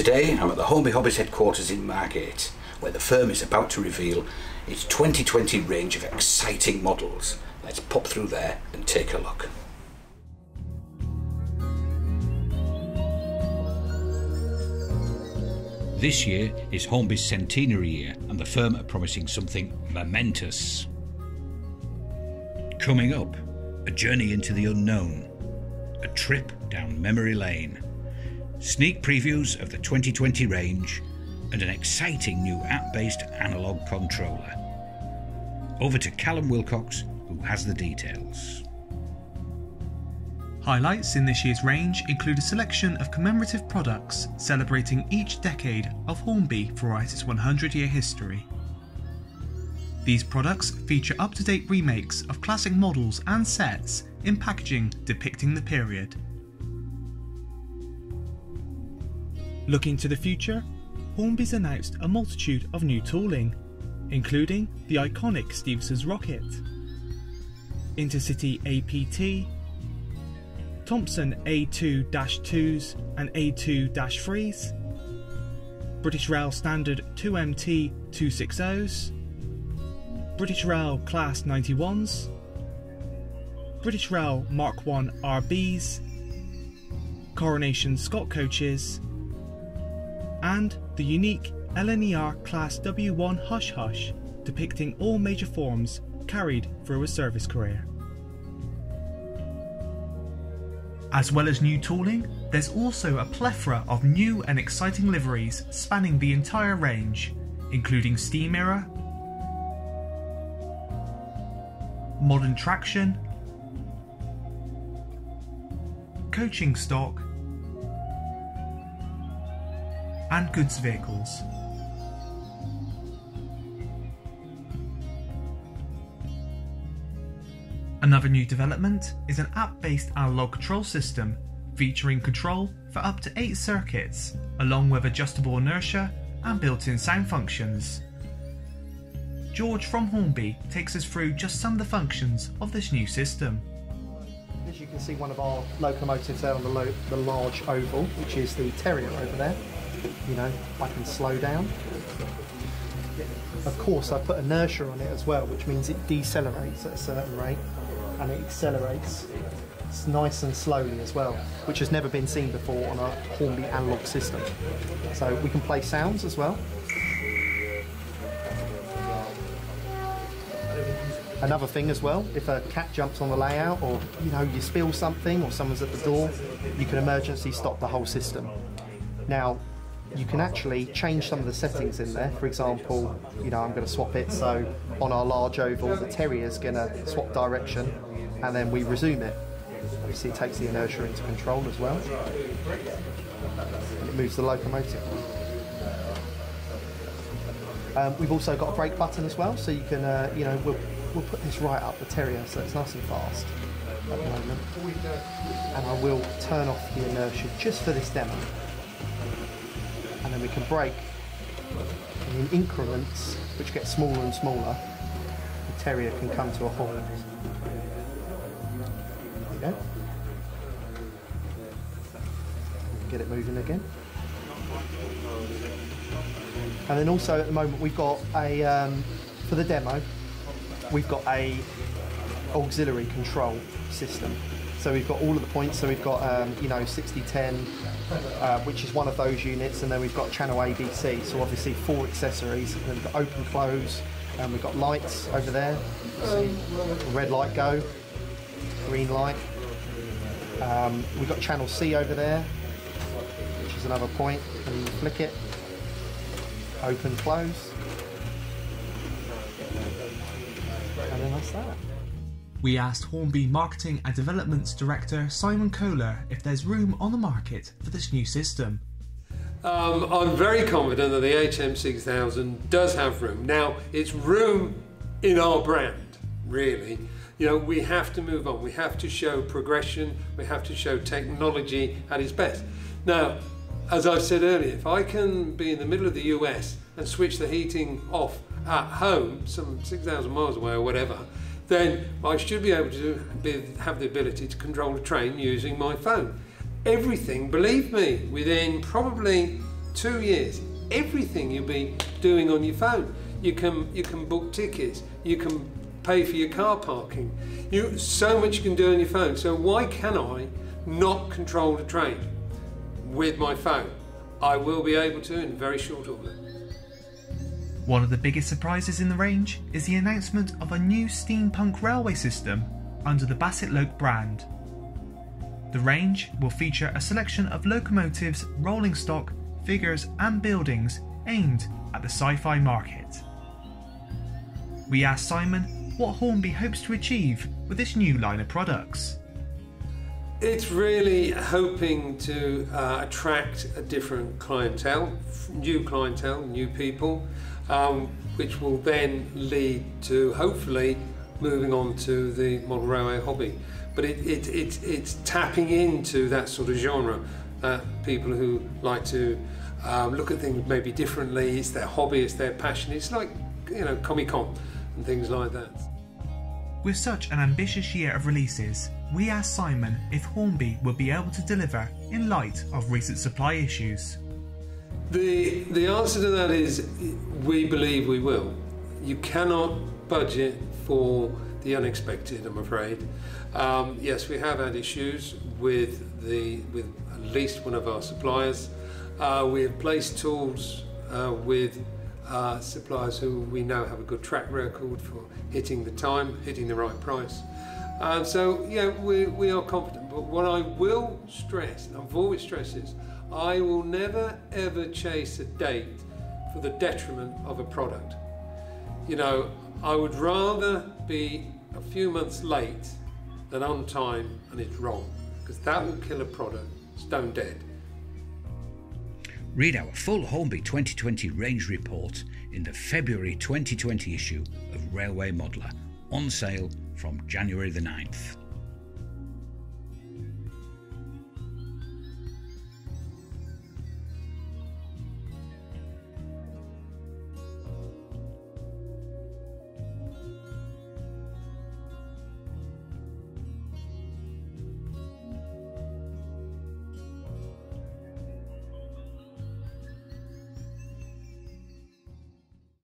Today I'm at the Hornby Hobbies headquarters in Margate, where the firm is about to reveal its 2020 range of exciting models. Let's pop through there and take a look. This year is Hornby's centenary year and the firm are promising something momentous. Coming up, a journey into the unknown, a trip down memory lane, sneak previews of the 2020 range, and an exciting new app based analogue controller. Over to Callum Wilcox, who has the details. Highlights in this year's range include a selection of commemorative products celebrating each decade of Hornby its 100 year history. These products feature up to date remakes of classic models and sets in packaging depicting the period. Looking to the future, Hornby's announced a multitude of new tooling, including the iconic Stephenson's rocket, Intercity APT, Thompson A2-2s and A2-3s, British Rail Standard 2MT 260s, British Rail Class 91s, British Rail Mark 1 RBs, Coronation Scott coaches, and the unique LNER Class W1 Hush Hush depicting all major forms carried through a service career. As well as new tooling, there's also a plethora of new and exciting liveries spanning the entire range, including steam era, modern traction, coaching stock, and goods vehicles. Another new development is an app-based analog control system featuring control for up to 8 circuits, along with adjustable inertia and built-in sound functions. George from Hornby takes us through just some of the functions of this new system. As you can see one of our locomotives there on the, lo the large oval, which is the Terrier over there. You know, I can slow down. Of course, I put inertia on it as well, which means it decelerates at a certain rate and it accelerates nice and slowly as well, which has never been seen before on a Hornby analog system. So we can play sounds as well. Another thing as well, if a cat jumps on the layout or you know you spill something or someone's at the door, you can emergency stop the whole system. Now, you can actually change some of the settings in there. For example, you know, I'm going to swap it so on our large oval, the terrier is going to swap direction and then we resume it. Obviously, it takes the inertia into control as well. It moves the locomotive. Um, we've also got a brake button as well, so you can, uh, you know, we'll, we'll put this right up the Terrier so it's nice and fast at the moment. And I will turn off the inertia just for this demo. And we can brake in increments, which get smaller and smaller. The Terrier can come to a halt. There go. Get it moving again. And then also at the moment we've got a, um, for the demo, we've got a auxiliary control system. So we've got all of the points, so we've got, um, you know, 6010, uh, which is one of those units, and then we've got channel ABC, so obviously four accessories, and open close, and we've got lights over there, see, red light go, green light. Um, we've got channel C over there, which is another point, and you flick it, open, close. And then that's that. We asked Hornby Marketing and Developments Director Simon Kohler if there's room on the market for this new system. Um, I'm very confident that the HM6000 does have room. Now, it's room in our brand, really. You know, we have to move on. We have to show progression. We have to show technology at its best. Now, as I've said earlier, if I can be in the middle of the US and switch the heating off at home, some 6,000 miles away or whatever, then I should be able to be, have the ability to control a train using my phone. Everything, believe me, within probably two years, everything you'll be doing on your phone. You can you can book tickets, you can pay for your car parking. You so much you can do on your phone. So why can I not control the train with my phone? I will be able to in very short order. One of the biggest surprises in the range is the announcement of a new steampunk railway system under the Bassett-Lowke brand. The range will feature a selection of locomotives, rolling stock, figures, and buildings aimed at the sci fi market. We asked Simon what Hornby hopes to achieve with this new line of products. It's really hoping to uh, attract a different clientele, new clientele, new people, um, which will then lead to hopefully moving on to the model railway hobby. But it, it, it, it's tapping into that sort of genre that people who like to um, look at things maybe differently, it's their hobby, it's their passion, it's like, you know, Comic Con and things like that. With such an ambitious year of releases, we asked Simon if Hornby would be able to deliver in light of recent supply issues. The, the answer to that is we believe we will. You cannot budget for the unexpected, I'm afraid. Um, yes, we have had issues with, the, with at least one of our suppliers. Uh, we have placed tools uh, with uh, suppliers who we know have a good track record for hitting the time, hitting the right price. Um, so, yeah, we, we are confident. But what I will stress, and I've always stressed this, I will never ever chase a date for the detriment of a product. You know, I would rather be a few months late than on time and it's wrong, because that will kill a product stone dead. Read our full Hornby 2020 range report in the February 2020 issue of Railway Modeller, on sale from January the 9th.